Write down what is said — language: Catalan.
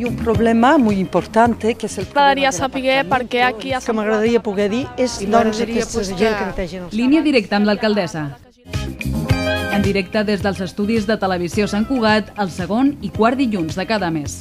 hay un problema molt important, que és el M'agradaria saber per què aquí... A... Que m'agradaria poder dir és doncs aquesta gent que netegen els Línia directa amb l'alcaldessa. En directe des dels estudis de Televisió Sant Cugat, el segon i quart dilluns de cada mes.